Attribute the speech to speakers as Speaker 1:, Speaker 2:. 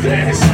Speaker 1: this?